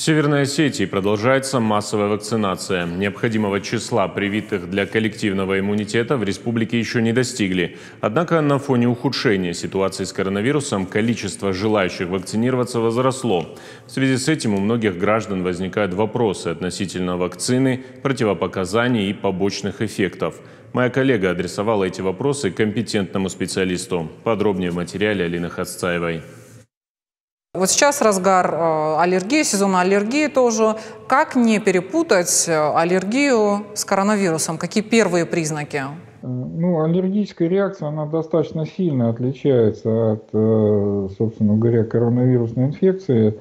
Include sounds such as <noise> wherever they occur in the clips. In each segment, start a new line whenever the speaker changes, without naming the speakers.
В Северной Осетии продолжается массовая вакцинация. Необходимого числа привитых для коллективного иммунитета в республике еще не достигли. Однако на фоне ухудшения ситуации с коронавирусом количество желающих вакцинироваться возросло. В связи с этим у многих граждан возникают вопросы относительно вакцины, противопоказаний и побочных эффектов. Моя коллега адресовала эти вопросы компетентному специалисту. Подробнее в материале Алины Хацаевой.
Вот сейчас разгар э, аллергии, сезон аллергии тоже. Как не перепутать э, аллергию с коронавирусом? Какие первые признаки?
Ну, аллергическая реакция, она достаточно сильно отличается от, э, собственно говоря, коронавирусной инфекции.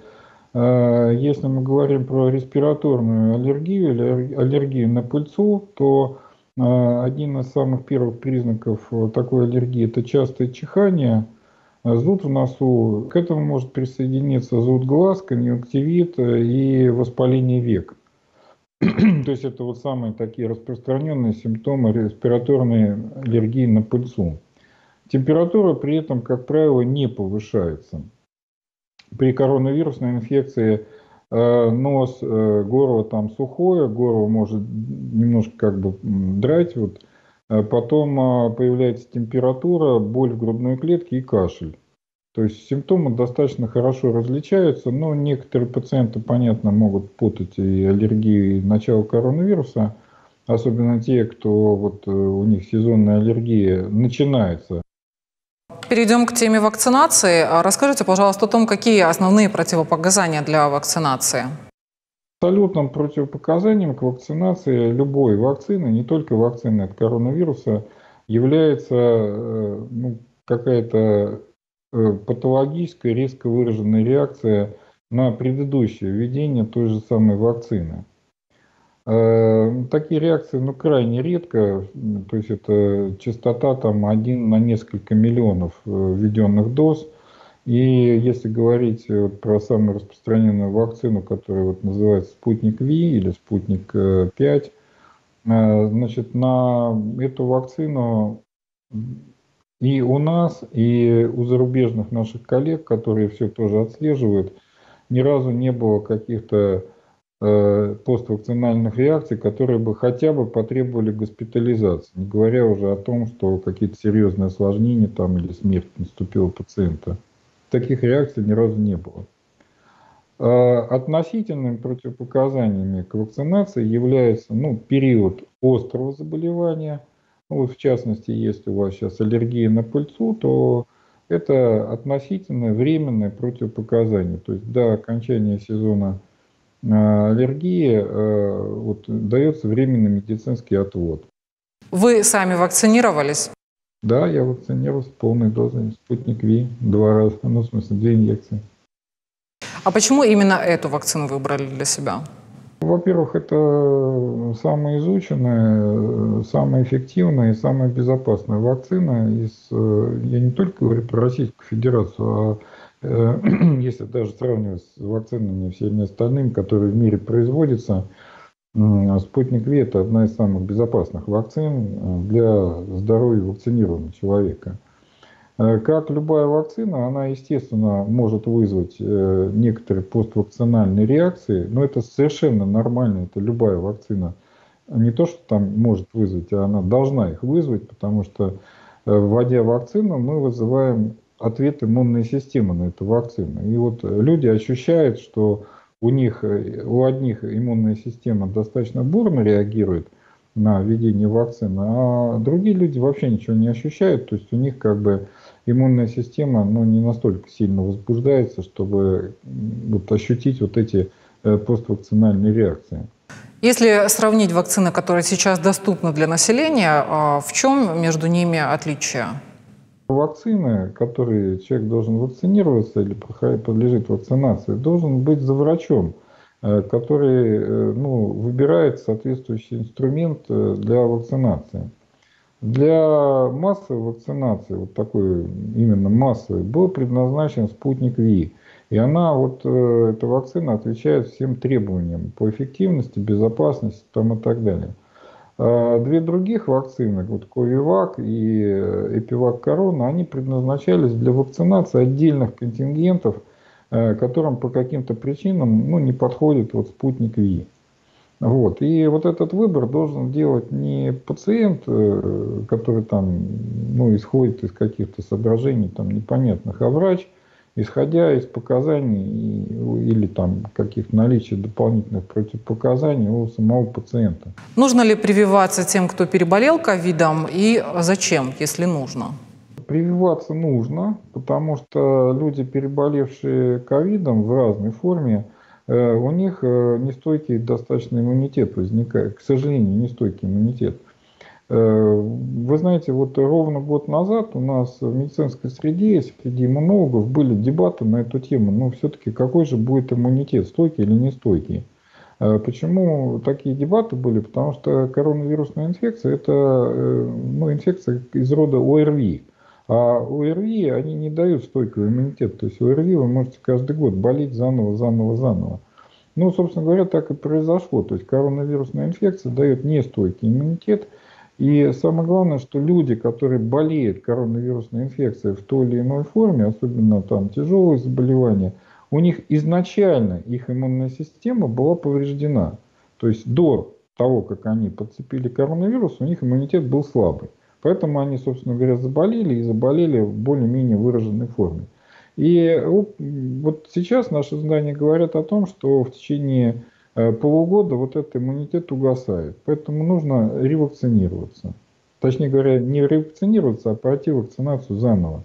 Если мы говорим про респираторную аллергию или аллергию на пыльцу, то один из самых первых признаков такой аллергии – это частое чихание – Зуд в носу, к этому может присоединиться зуд глаз, конъюнктивит и воспаление век. <clears throat> То есть это вот самые такие распространенные симптомы респираторной аллергии на пыльцу. Температура при этом, как правило, не повышается. При коронавирусной инфекции э, нос, э, горло там сухое, горло может немножко как бы драть, вот потом а, появляется температура, боль в грудной клетке и кашель. То есть симптомы достаточно хорошо различаются, но некоторые пациенты, понятно, могут путать и аллергию, и начало коронавируса, особенно те, кто вот э, у них сезонная аллергия начинается.
Перейдем к теме вакцинации. Расскажите, пожалуйста, о том, какие основные противопоказания для вакцинации.
Абсолютным противопоказанием к вакцинации любой вакцины, не только вакцины от коронавируса, является э, ну, какая-то э, патологическая, резко выраженная реакция на предыдущее введение той же самой вакцины. Э, такие реакции ну, крайне редко, то есть это частота там один на несколько миллионов введенных доз – и если говорить вот про самую распространенную вакцину, которая вот называется Спутник Ви или Спутник 5, э, значит, на эту вакцину и у нас, и у зарубежных наших коллег, которые все тоже отслеживают, ни разу не было каких-то э, поствакцинальных реакций, которые бы хотя бы потребовали госпитализации, не говоря уже о том, что какие-то серьезные осложнения там или смерть наступила пациента таких реакций ни разу не было. А, относительными противопоказаниями к вакцинации является ну, период острого заболевания. Ну, вот в частности, если у вас сейчас аллергия на пыльцу, то это относительно временное противопоказание. То есть до окончания сезона а, аллергии а, вот, дается временный медицинский отвод.
Вы сами вакцинировались?
Да, я вакцинировался полной дозой. Спутник Ви два раза, ну, в смысле, две инъекции.
А почему именно эту вакцину выбрали для себя?
Во-первых, это самая изученная, самая эффективная и самая безопасная вакцина. Из, э, я не только говорю про Российскую Федерацию, а э, <clears throat> если даже сравнивать с вакцинами всеми остальными, которые в мире производятся, Спутник Ви – это одна из самых безопасных вакцин э, для здоровья вакцинированного человека. Э, как любая вакцина, она, естественно, может вызвать э, некоторые поствакцинальные реакции, но это совершенно нормально, это любая вакцина. Не то, что там может вызвать, а она должна их вызвать, потому что, вводя вакцину, мы вызываем ответ иммунной системы на эту вакцину. И вот люди ощущают, что у них, э, у одних иммунная система достаточно бурно реагирует на введение вакцины, а другие люди вообще ничего не ощущают, то есть у них как бы иммунная система ну, не настолько сильно возбуждается, чтобы вот, ощутить вот эти э, поствакцинальные реакции.
Если сравнить вакцины, которые сейчас доступны для населения, а в чем между ними отличие?
Вакцины, которые человек должен вакцинироваться или подлежит вакцинации, должен быть за врачом, э, который э, ну, выбирает соответствующий инструмент э, для вакцинации. Для массовой вакцинации, вот такой именно массовой, был предназначен спутник Ви. И она, вот эта вакцина отвечает всем требованиям по эффективности, безопасности там, и так далее. А две других вакцины, вот Ковивак и Эпивак Корона, они предназначались для вакцинации отдельных контингентов э, которым по каким-то причинам ну, не подходит вот спутник ВИ. Вот. И вот этот выбор должен делать не пациент, э, который там, ну, исходит из каких-то соображений там, непонятных, а врач, исходя из показаний или там каких-то наличия дополнительных противопоказаний у самого пациента.
Нужно ли прививаться тем, кто переболел ковидом, и зачем, если нужно?
Прививаться нужно, потому что люди, переболевшие ковидом в разной форме, Э, у них э, нестойкий достаточно иммунитет возникает, к сожалению, нестойкий иммунитет. Э, вы знаете, вот ровно год назад у нас в медицинской среде, среди иммунологов были дебаты на эту тему. Ну, все-таки какой же будет иммунитет, стойкий или нестойкий? Почему такие дебаты были? Потому что коронавирусная инфекция – это ну, инфекция из рода ОРВИ. А ОРВИ они не дают стойкого иммунитета. То есть ОРВИ вы можете каждый год болеть заново, заново, заново. Ну, собственно говоря, так и произошло. То есть коронавирусная инфекция дает нестойкий иммунитет. И самое главное, что люди, которые болеют коронавирусной инфекцией в той или иной форме, особенно там тяжелые заболевания, у них изначально их иммунная система была повреждена. То есть до того, как они подцепили коронавирус, у них иммунитет был слабый. Поэтому они, собственно говоря, заболели и заболели в более-менее выраженной форме. И вот сейчас наши знания говорят о том, что в течение полугода вот этот иммунитет угасает. Поэтому нужно ревакцинироваться. Точнее говоря, не ревакцинироваться, а пройти вакцинацию заново.